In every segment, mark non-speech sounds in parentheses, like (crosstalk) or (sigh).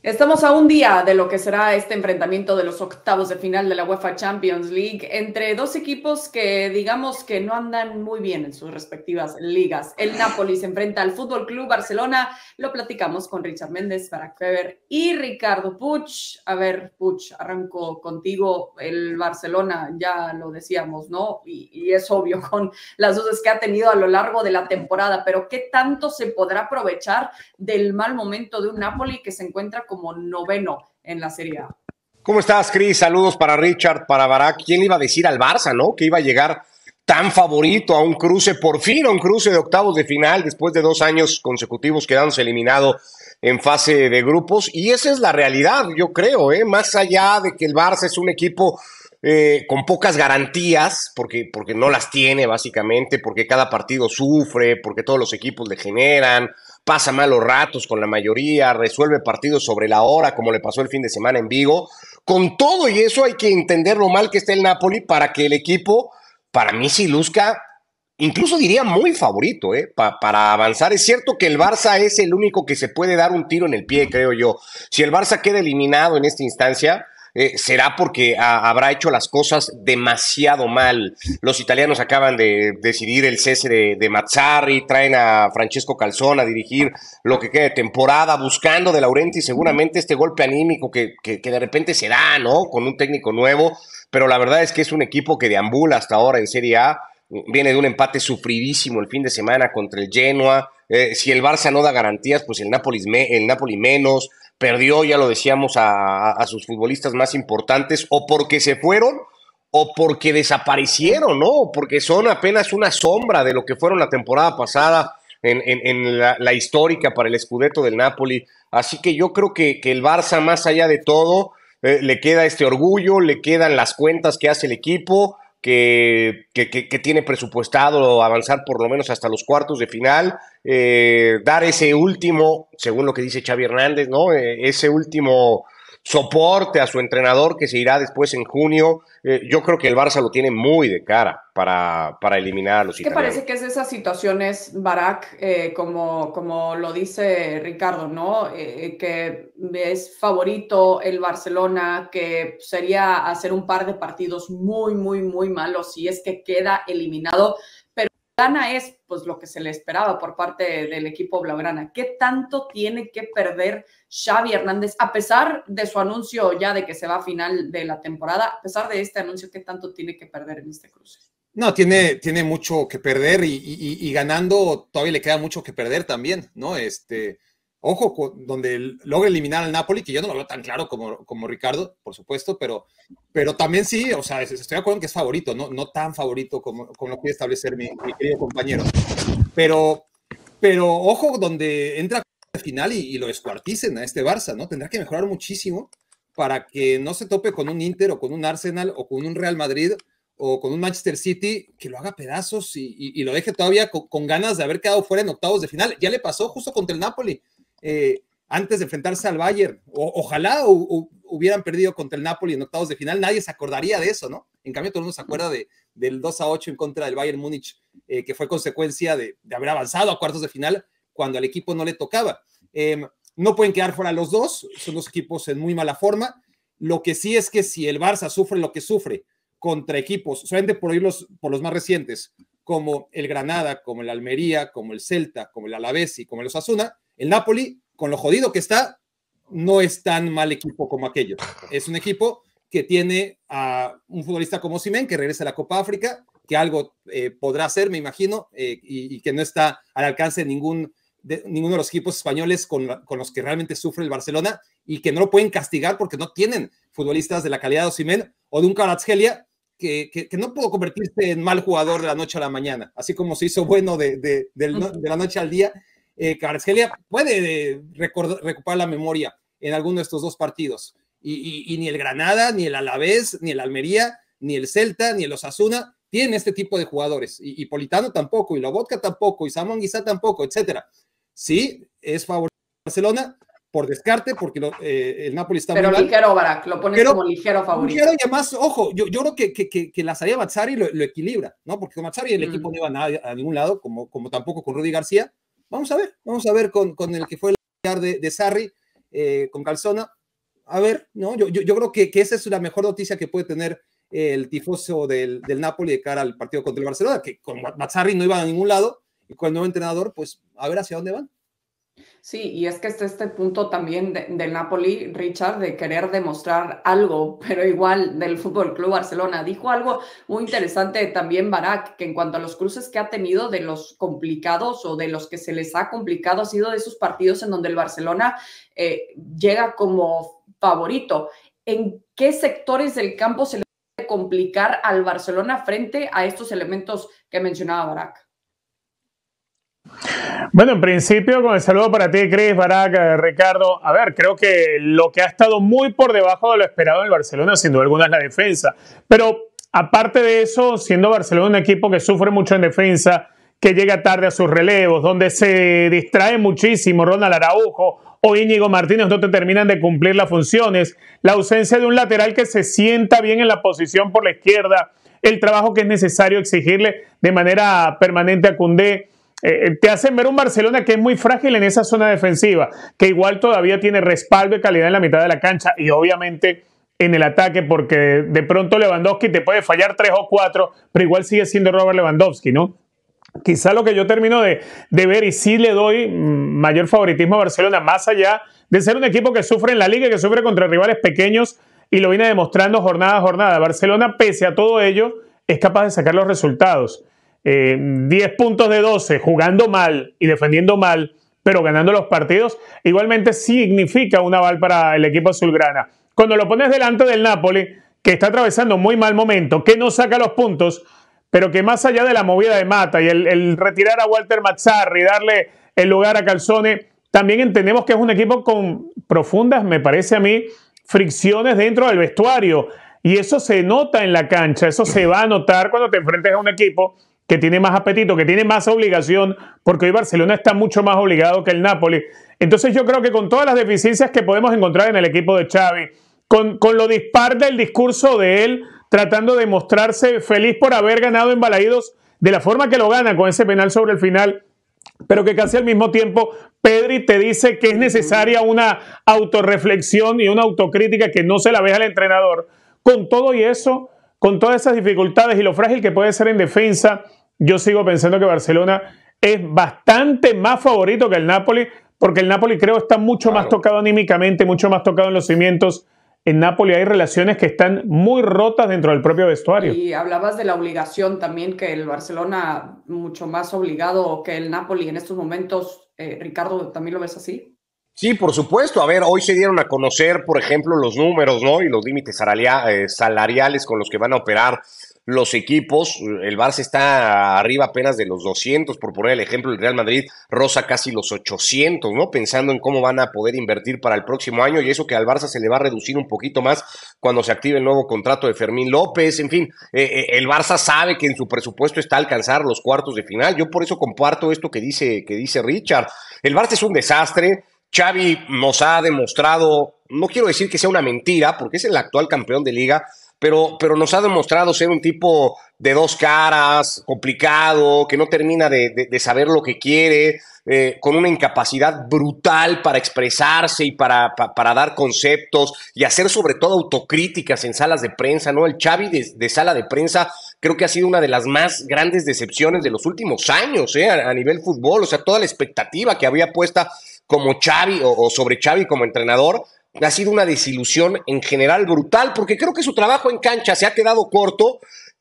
Estamos a un día de lo que será este enfrentamiento de los octavos de final de la UEFA Champions League entre dos equipos que digamos que no andan muy bien en sus respectivas ligas. El Napoli se enfrenta al Fútbol Club Barcelona. Lo platicamos con Richard Méndez, Barack Weber y Ricardo Puch. A ver, Puch, arranco contigo. El Barcelona, ya lo decíamos, ¿no? Y, y es obvio (laughs) con las dudas que ha tenido a lo largo de la temporada, pero ¿qué tanto se podrá aprovechar del mal momento de un Napoli que se encuentra como noveno en la Serie A. ¿Cómo estás, Cris? Saludos para Richard, para Barak. ¿Quién iba a decir al Barça, no? Que iba a llegar tan favorito a un cruce, por fin a un cruce de octavos de final, después de dos años consecutivos quedándose eliminado en fase de grupos. Y esa es la realidad, yo creo, ¿eh? Más allá de que el Barça es un equipo eh, con pocas garantías, porque, porque no las tiene básicamente, porque cada partido sufre, porque todos los equipos le generan, pasa malos ratos con la mayoría, resuelve partidos sobre la hora, como le pasó el fin de semana en Vigo. Con todo y eso hay que entender lo mal que está el Napoli para que el equipo, para mí, sí luzca, incluso diría muy favorito, ¿eh? para avanzar. Es cierto que el Barça es el único que se puede dar un tiro en el pie, creo yo. Si el Barça queda eliminado en esta instancia, eh, será porque habrá hecho las cosas demasiado mal. Los italianos acaban de decidir el cese de, Mazzarri, traen a Francesco Calzón a dirigir lo que queda de temporada, buscando de Laurenti seguramente este golpe anímico que, de repente se da, ¿no? Con un técnico nuevo, pero la verdad es que es un equipo que deambula hasta ahora en Serie A, viene de un empate sufridísimo el fin de semana contra el Genoa. Eh, si el Barça no da garantías, pues el Napoli, el Napoli menos perdió, ya lo decíamos, a, sus futbolistas más importantes, o porque se fueron, o porque desaparecieron, ¿no? Porque son apenas una sombra de lo que fueron la temporada pasada en, la, histórica para el Scudetto del Napoli. Así que yo creo que, que el Barça, más allá de todo, eh, le queda este orgullo, le quedan las cuentas que hace el equipo, que, que, tiene presupuestado avanzar por lo menos hasta los cuartos de final, eh, dar ese último, según lo que dice Xavi Hernández, ¿no? Eh, ese último soporte a su entrenador que se irá después en junio. Eh, yo creo que el Barça lo tiene muy de cara para, para eliminar a los ¿Qué parece que es de esas situaciones, Barak, eh, como, como lo dice Ricardo, ¿no? Eh, que es favorito el Barcelona, que sería hacer un par de partidos muy, muy, muy malos si es que queda eliminado gana es pues lo que se le esperaba por parte del equipo blaugrana. ¿Qué tanto tiene que perder Xavi Hernández a pesar de su anuncio ya de que se va a final de la temporada? A pesar de este anuncio, ¿qué tanto tiene que perder en este cruce? No, tiene, tiene mucho que perder y, y ganando todavía le queda mucho que perder también, ¿no? Este, Ojo, donde logra eliminar al Napoli, que yo no lo veo tan claro como, como Ricardo, por supuesto, pero, pero también sí, o sea, estoy de acuerdo en que es favorito, no, no tan favorito como, como lo quiere establecer mi, querido compañero. Pero, pero ojo, donde entra al final y, lo descuarticen a este Barça, ¿no? Tendrá que mejorar muchísimo para que no se tope con un Inter o con un Arsenal o con un Real Madrid o con un Manchester City que lo haga pedazos y, lo deje todavía con, ganas de haber quedado fuera en octavos de final. Ya le pasó justo contra el Napoli. Eh, antes de enfrentarse al Bayern. ojalá hubieran perdido contra el Napoli en octavos de final, nadie se acordaría de eso, ¿no? En cambio, todo el mundo se acuerda de, del 2 a 8 en contra del Bayern Múnich, eh, que fue consecuencia de, haber avanzado a cuartos de final cuando al equipo no le tocaba. Em, no pueden quedar fuera los dos, son dos equipos en muy mala forma. Lo que sí es que si el Barça sufre lo que sufre contra equipos, solamente por por los más recientes, como el Granada, como el Almería, como el Celta, como el Alavés y como el Osasuna, el Napoli, con lo jodido que está, no es tan mal equipo como aquello. Es un equipo que tiene a un futbolista como Simen, que regresa a la Copa África, que algo eh, podrá hacer, me imagino, eh, y, que no está al alcance de, ningún, de ninguno de los equipos españoles con, los que realmente sufre el Barcelona y que no lo pueden castigar porque no tienen futbolistas de la calidad de Simen o de un Kvaratskhelia que, que, no pudo convertirse en mal jugador de la noche a la mañana, así como se hizo bueno de, de la noche al día eh, puede eh, recuperar la memoria en alguno de estos dos partidos. Y, ni el Granada, ni el Alavés, ni el Almería, ni el Celta, ni el Osasuna tienen este tipo de jugadores. Y, Politano tampoco, y Lobotka tampoco, y Samuel Guizá tampoco, etcétera. Sí, es favorito Barcelona por descarte, porque eh, el Napoli está Pero ligero, Barak, lo pones como ligero favorito. Ligero y además, ojo, yo, yo creo que, que, que, la salida de Mazzari lo, equilibra, ¿no? Porque con Mazzari el equipo no iba a, a, ningún lado, como, como tampoco con Rudy García, Vamos a ver, vamos a ver con, el que fue el de, de Sarri. eh, con Calzona. A ver, ¿no? Yo, yo, creo que, que, esa es la mejor noticia que puede tener el tifoso del, del, Napoli de cara al partido contra el Barcelona, que con Mazzarri no iban a ningún lado y con el nuevo entrenador, pues a ver hacia dónde van. Sí, y es que está este punto también del Napoli, Richard, de querer demostrar algo, (laughs) pero igual del Fútbol Club Barcelona. Dijo algo muy interesante también Barak, que en cuanto a los cruces que ha tenido de los complicados o de los que se les ha complicado, ha sido de esos partidos en donde el Barcelona eh, llega como favorito. ¿En qué sectores del campo se le puede complicar al Barcelona frente a estos elementos que mencionaba Barak? Bueno, en principio, con el saludo para ti, Cris, Baraca, Ricardo. A ver, creo que lo que ha estado muy por debajo de lo esperado en el Barcelona, sin duda alguna, es la defensa. Pero aparte de eso, siendo Barcelona un equipo que sufre mucho en defensa, que llega tarde a sus relevos, donde se distrae muchísimo Ronald Araujo o Íñigo Martínez, no te terminan de cumplir las funciones, la ausencia de un lateral que se sienta bien en la posición por la izquierda, el trabajo que es necesario exigirle de manera permanente a Cundé eh, eh, te hacen ver un Barcelona que es muy frágil en esa zona defensiva, que igual todavía tiene respaldo y calidad en la mitad de la cancha y obviamente en el ataque, porque de pronto Lewandowski te puede fallar tres o cuatro, pero igual sigue siendo Robert Lewandowski, ¿no? Quizá lo que yo termino de, de ver y sí le doy mm, mayor favoritismo a Barcelona, más allá de ser un equipo que sufre en la liga, que sufre contra rivales pequeños y lo viene demostrando jornada a jornada. Barcelona, pese a todo ello, es capaz de sacar los resultados. 10 eh, puntos de 12 jugando mal y defendiendo mal, pero ganando los partidos, igualmente significa un aval para el equipo azulgrana. Cuando lo pones delante del Napoli, que está atravesando muy mal momento, que no saca los puntos, pero que más allá de la movida de Mata y el, retirar a Walter Mazzarri y darle el lugar a Calzone, también entendemos que es un equipo con profundas, me parece a mí, fricciones dentro del vestuario. Y eso se nota en la cancha, eso se va a notar cuando te enfrentes a un equipo que tiene más apetito, que tiene más obligación, porque hoy Barcelona está mucho más obligado que el Napoli. Entonces yo creo que con todas las deficiencias que podemos encontrar en el equipo de Xavi, con, con lo dispar del discurso de él, tratando de mostrarse feliz por haber ganado en Balaídos de la forma que lo gana con ese penal sobre el final, pero que casi al mismo tiempo Pedri te dice que es necesaria una autorreflexión y una autocrítica que no se la ve al entrenador. Con todo y eso, con todas esas dificultades y lo frágil que puede ser en defensa, yo sigo pensando que Barcelona es bastante más favorito que el Napoli, porque el Napoli creo está mucho más tocado anímicamente, mucho más tocado en los cimientos. En Napoli hay relaciones que están muy rotas dentro del propio vestuario. Y hablabas de la obligación también, que el Barcelona mucho más obligado que el Napoli en estos momentos. Eh, Ricardo, ¿también lo ves así? Sí, por supuesto. A ver, hoy se dieron a conocer, por ejemplo, los números, ¿no? Y los límites eh, salariales con los que van a operar los equipos. El Barça está arriba apenas de los 200, por poner el ejemplo, el Real Madrid rosa casi los 800, ¿no? Pensando en cómo van a poder invertir para el próximo año y eso que al Barça se le va a reducir un poquito más cuando se active el nuevo contrato de Fermín López. En fin, eh, eh, el Barça sabe que en su presupuesto está alcanzar los cuartos de final. Yo por eso comparto esto que dice, que dice Richard. El Barça es un desastre. Xavi nos ha demostrado, no quiero decir que sea una mentira, porque es el actual campeón de liga, pero, pero nos ha demostrado ser un tipo de dos caras, complicado, que no termina de, saber lo que quiere, eh, con una incapacidad brutal para expresarse y para, para, dar conceptos y hacer sobre todo autocríticas en salas de prensa, ¿no? El Xavi de, sala de prensa creo que ha sido una de las más grandes decepciones de los últimos años, ¿eh? a, nivel fútbol, o sea, toda la expectativa que había puesta como Xavi o, o sobre Xavi como entrenador, ha sido una desilusión en general brutal, porque creo que su trabajo en cancha se ha quedado corto.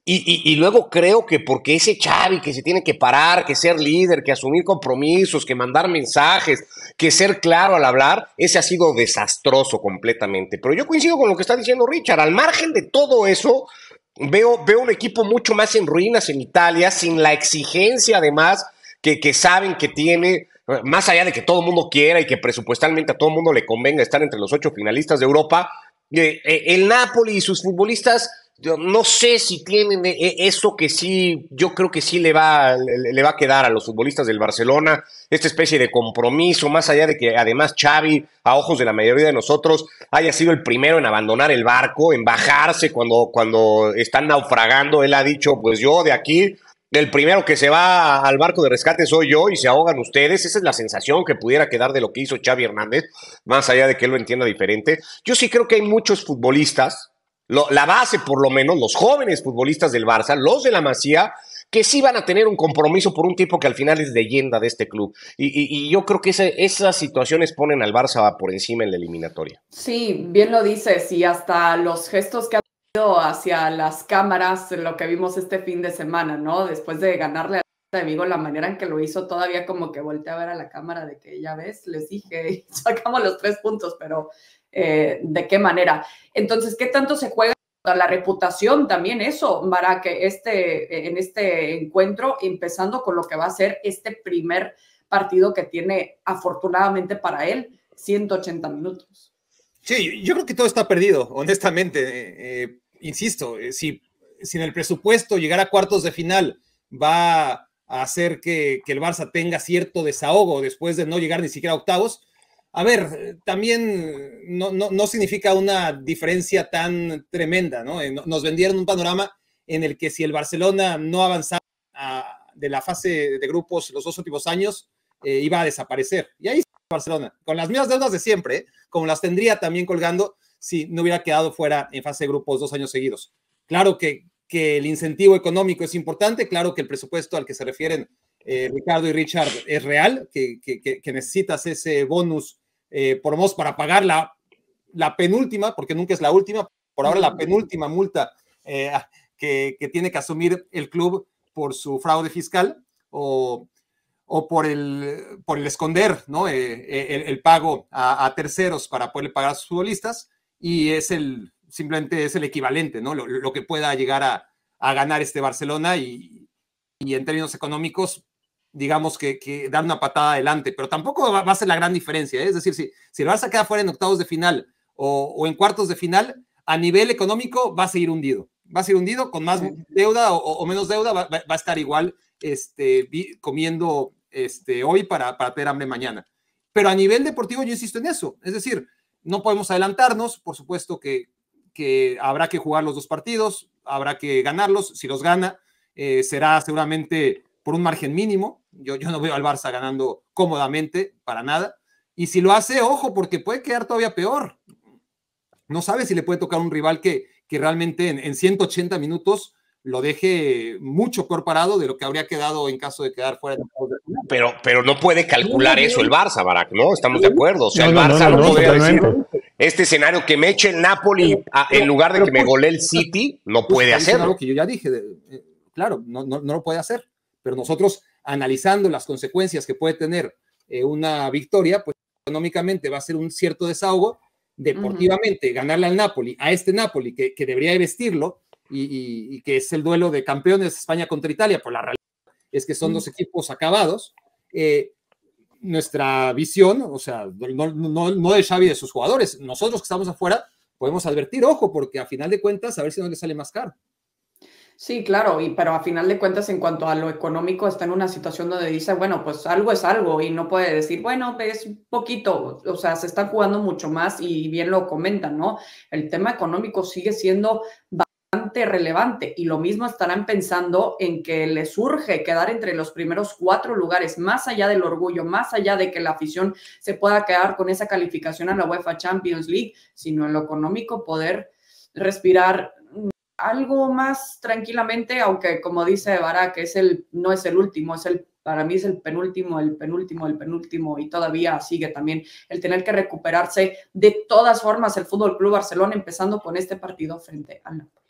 Y, luego creo que porque ese Xavi que se tiene que parar, que ser líder, que asumir compromisos, que mandar mensajes, que ser claro al hablar, ese ha sido desastroso completamente. Pero yo coincido con lo que está diciendo Richard. Al margen de todo eso, veo, veo un equipo mucho más en ruinas en Italia, sin la exigencia además que, que saben que tiene más allá de que todo el mundo quiera y que presupuestalmente a todo el mundo le convenga estar entre los ocho finalistas de Europa, eh, eh, el Napoli y sus futbolistas, no sé si tienen eh, eso que sí, yo creo que sí le va, le, va a quedar a los futbolistas del Barcelona, esta especie de compromiso, más allá de que además Xavi, a ojos de la mayoría de nosotros, haya sido el primero en abandonar el barco, en bajarse cuando, cuando están naufragando, él ha dicho, pues yo de aquí el primero que se va al barco de rescate soy yo y se ahogan ustedes. Esa es la sensación que pudiera quedar de lo que hizo Xavi Hernández, más allá de que él lo entienda diferente. Yo sí creo que hay muchos futbolistas, la base por lo menos, los jóvenes futbolistas del Barça, los de la Masía, que sí van a tener un compromiso por un tipo que al final es leyenda de este club. Y, yo creo que esas situaciones ponen al Barça por encima en la eliminatoria. Sí, bien lo dices, y hasta los gestos que ha hacia las cámaras, lo que vimos este fin de semana, ¿no? Después de ganarle a de Vigo, la manera en que lo hizo, todavía como que volteé a ver a la cámara de que ya ves, les dije, (laughs) sacamos los tres puntos, pero eh, ¿de qué manera? Entonces, ¿qué tanto se juega la reputación también eso, para que este, en este encuentro, empezando con lo que va a ser este primer partido que tiene afortunadamente para él, 180 minutos. Sí, yo creo que todo está perdido, honestamente. Eh, eh, insisto, eh, si, si en el presupuesto llegar a cuartos de final va a hacer que, el Barça tenga cierto desahogo después de no llegar ni siquiera a octavos, a ver, también no, significa una diferencia tan tremenda, ¿no? Eh, nos vendieron un panorama en el que si el Barcelona no avanzaba de la fase de grupos los dos últimos años, eh, iba a desaparecer. Y ahí está Barcelona, con las mismas deudas de siempre, como las tendría también colgando si no hubiera quedado fuera en fase de grupos dos años seguidos. Claro que, que el incentivo económico es importante, claro que el presupuesto al que se refieren Ricardo y Richard es real, que, que necesitas ese bonus eh, por para pagar la, la, penúltima, porque nunca es la última, por ahora la penúltima multa eh, que, que, tiene que asumir el club por su fraude fiscal o, o por, el, por el esconder ¿no? Eh, el, pago a, terceros para poder pagar a sus futbolistas y es el, simplemente es el equivalente, ¿no? lo, lo que pueda llegar a, a ganar este Barcelona y, y en términos económicos digamos, que, dar una patada adelante, pero tampoco va, a ser la gran diferencia. ¿eh? Es decir, si, si el Barça queda fuera en octavos de final o, en cuartos de final, a nivel económico va a seguir hundido. Va a seguir hundido con más deuda o, menos deuda, va, a estar igual este, comiendo este, hoy para, para tener hambre mañana. Pero a nivel deportivo yo insisto en eso. Es decir, no podemos adelantarnos, por supuesto que, que habrá que jugar los dos partidos, habrá que ganarlos. Si los gana, eh, será seguramente por un margen mínimo. Yo, yo no veo al Barça ganando cómodamente, para nada. Y si lo hace, ojo, porque puede quedar todavía peor. No sabe si le puede tocar un rival que, que realmente en, 180 minutos lo deje mucho peor parado de lo que habría quedado en caso de quedar fuera de pero Pero no puede calcular eso el Barça, Barak, ¿no? Estamos de acuerdo. O sea, el Barça no, puede decir este escenario que me eche el Napoli en lugar de que me gole el City, no puede hacerlo. que yo ya dije, eh, claro, no, no, no lo puede hacer pero nosotros analizando las consecuencias que puede tener eh, una victoria, pues económicamente va a ser un cierto desahogo, deportivamente ganarle al Napoli, a este Napoli que, debería vestirlo y, que es el duelo de campeones España contra Italia, por la realidad es que son dos equipos acabados. Eh, nuestra visión, o sea, no, no, no de Xavi y de sus jugadores, nosotros que estamos afuera, podemos advertir, ojo, porque a final de cuentas, a ver si no le sale más caro. Sí, claro, y pero a final de cuentas, en cuanto a lo económico, está en una situación donde dice, bueno, pues algo es algo y no puede decir, bueno, es poquito, o sea, se está jugando mucho más y bien lo comentan, ¿no? El tema económico sigue siendo bastante relevante y lo mismo estarán pensando en que les urge quedar entre los primeros cuatro lugares, más allá del orgullo, más allá de que la afición se pueda quedar con esa calificación a la UEFA Champions League, sino en lo económico poder respirar algo más tranquilamente, aunque como dice que es el, no es el último, es el, para mí es el penúltimo, el penúltimo, el penúltimo, y todavía sigue también el tener que recuperarse de todas formas el Fútbol Club Barcelona, empezando con este partido frente al Napoli.